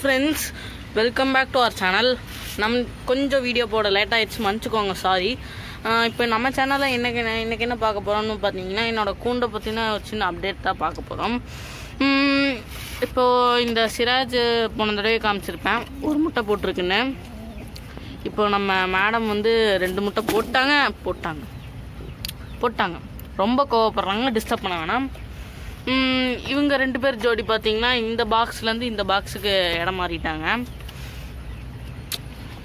Friends welcome back to our channel நம் கொஞ்சம் video போட லேட் ஆகிடுச்சு மன்னிச்சுக்கோங்க சாரி இப்போ நம்ம சேனலில் இன்றைக்கி இன்றைக்கி என்ன பார்க்க போகிறோம்னு பார்த்தீங்கன்னா என்னோட கூண்டை பற்றின ஒரு சின்ன அப்டேட் தான் பார்க்க போகிறோம் இப்போது இந்த சிராஜ் போன தடவை காமிச்சிருப்பேன். ஒரு முட்டை போட்டிருக்குன்னு. இப்போ நம்ம மேடம் வந்து ரெண்டு முட்டை போட்டாங்க. போட்டாங்க. போட்டாங்க. ரொம்ப கோவப்படுறாங்க. டிஸ்டர்ப் பண்ண வேணாம். இவங்க ரெண்டு பேர் ஜோடி பார்த்தீங்கன்னா இந்த பாக்ஸ்லேருந்து இந்த பாக்ஸுக்கு இடம் மாறிட்டாங்க.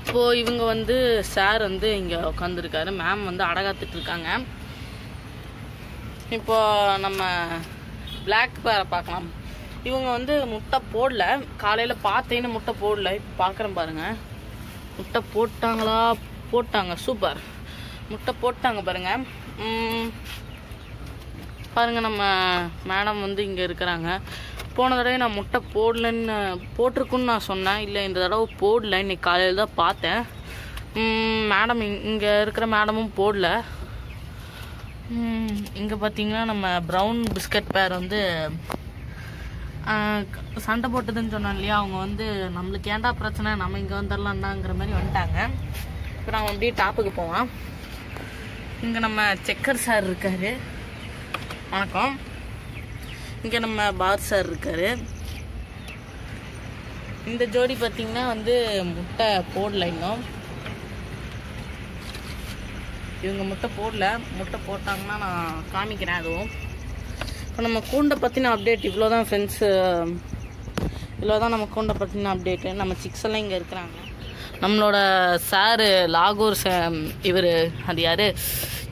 இப்போது இவங்க வந்து சார் வந்து இங்கே உட்காந்துருக்காரு மேம் வந்து அடகாத்துட்டு இருக்காங்க. இப்போ நம்ம பிளாக் பேரை பார்க்கலாம். இவங்க வந்து முட்டை போடல. காலையில் பார்த்தேன்னு முட்டை போடல. இப்போ பார்க்குறேன் பாருங்கள் முட்டை போட்டாங்களா? போட்டாங்க. சூப்பர் முட்டை போட்டாங்க பாருங்க. பாருங்கள் பாருங்க நம்ம மேடம் வந்து இங்கே இருக்கிறாங்க. போன தடவை நான் முட்டை போடலன்னு போட்டிருக்குன்னு நான் சொன்னேன். இல்லை இந்த தடவை போடல. இன்னைக்கு காலையில் தான் பார்த்தேன். மேடம் இங்கே இருக்கிற மேடமும் போடல. இங்கே பார்த்தீங்கன்னா நம்ம ப்ரௌன் பிஸ்கட் பேர் வந்து சண்டை போட்டதுன்னு சொன்னோம் இல்லையா? அவங்க வந்து நம்மளுக்கு ஏன்டா பிரச்சனை? நம்ம இங்கே வந்துடலாம்டாங்கிற மாதிரி வந்துட்டாங்க. இப்போ நான் அப்படியே டாப்புக்கு போவான் இங்கே நம்ம செக்கர் சார் இருக்காரு. வணக்கம். இங்கே நம்ம பார் சார் இருக்கார். இந்த ஜோடி பார்த்திங்கன்னா வந்து முட்டை போடல இன்னும். இவங்க முட்டை போடல. முட்டை போட்டாங்கன்னா நான் காமிக்கிறேன் அதுவும். இப்போ நம்ம கூண்டை பற்றின அப்டேட் இவ்வளோ தான் ஃப்ரெண்ட்ஸு இவ்வளோ தான் நம்ம கூண்டை பற்றின அப்டேட்டு நம்ம சிக்ஸ் எல்லாம் இங்கே இருக்கிறாங்க. நம்மளோட சாரு லாகூர் இவர் அது யார்?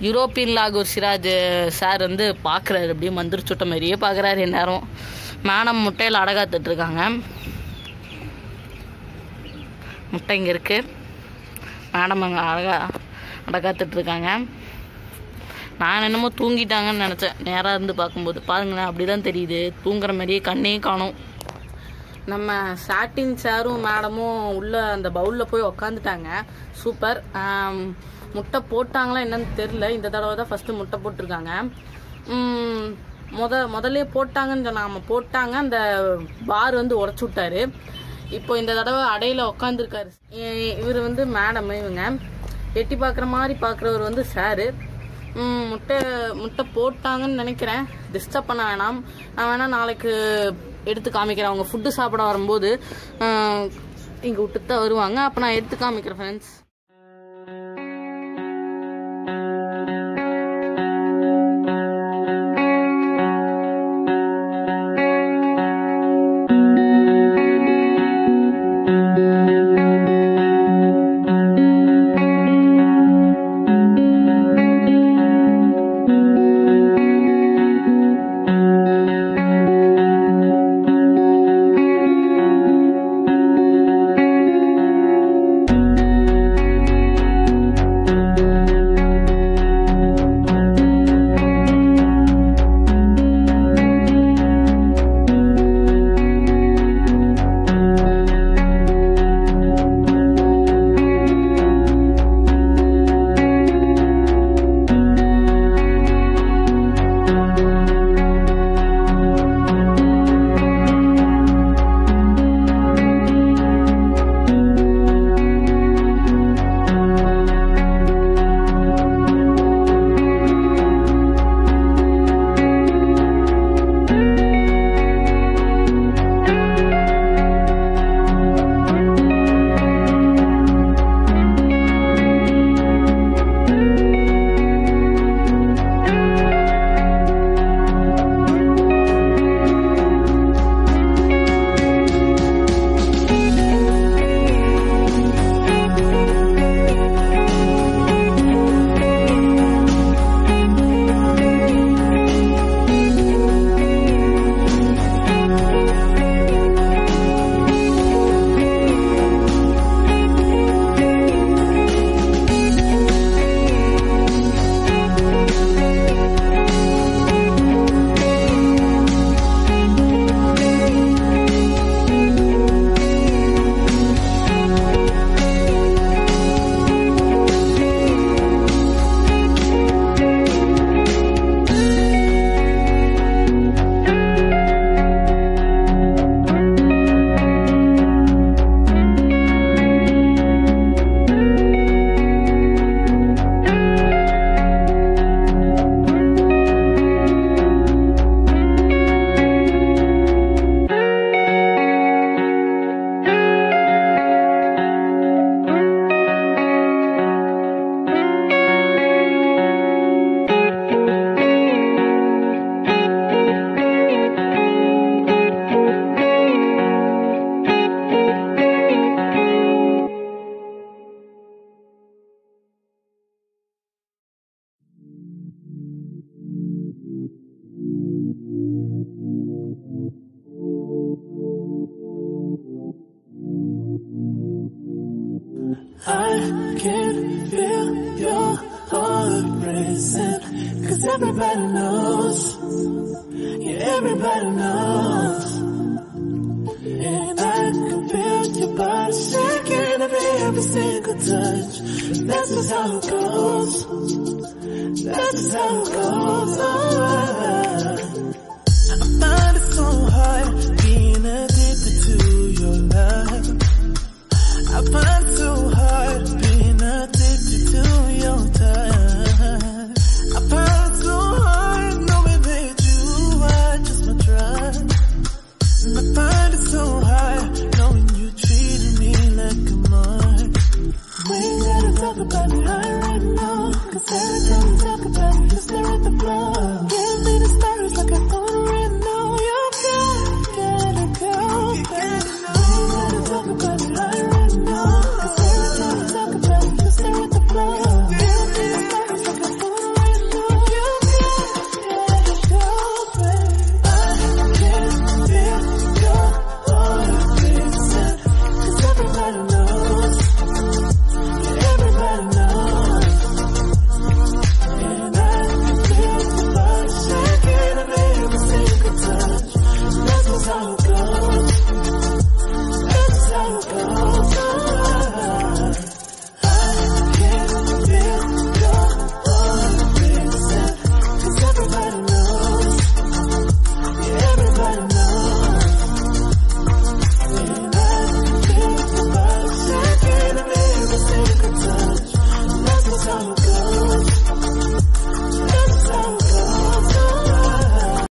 யூரோப்பியன் லாகூர் சிராஜ் சார் வந்து பார்க்குறாரு அப்படியே மந்திர சுட்ட மாதிரியே பார்க்குறாரு எந்நேரம் மேடம் முட்டையில் அடகாத்துட்டு இருக்காங்க. முட்டை இங்கே இருக்குது மேடம் அங்கே அழகா அடகாத்துட்ருக்காங்க நான் என்னமோ தூங்கிட்டாங்கன்னு நினச்சேன். நேராக இருந்து பார்க்கும்போது. பாருங்களேன் அப்படி தான் தெரியுது. தூங்குற மாதிரியே கண்ணே காணும். நம்ம சாட்டின் சாரும் மேடமும் உள்ள அந்த பவுலில் போய் உக்காந்துட்டாங்க. சூப்பர் முட்டை போட்டாங்களா என்னன்னு தெரில இந்த தடவை தான் ஃபஸ்ட்டு முட்டை போட்டிருக்காங்க. முத முதல்ல போட்டாங்கன்னு சொன்னாங்க. போட்டாங்க. அந்த பார் வந்து உடச்சு விட்டாரு. இப்போ இந்த தடவை அடையில உக்காந்துருக்காரு. இவர் வந்து மேடம் இவங்க. எட்டி பார்க்குற மாதிரி பார்க்குறவர் வந்து சாரு முட்டை முட்டை போட்டாங்கன்னு நினைக்கிறேன். டிஸ்டர்ப் பண்ண வேணாம். நான் வேணா நாளைக்கு எடுத்து காமிக்கிறேன். அவங்க ஃபுட்டு சாப்பிட வரும்போது இங்கே விட்டு தான் வருவாங்க. அப்போ நான் எடுத்து காமிக்கிறேன் friends I can feel your heart racing. Cause everybody knows. Yeah, everybody knows. And I can feel your body shaking every, every single touch. That's just how it goes. That's just how it goes. Oh.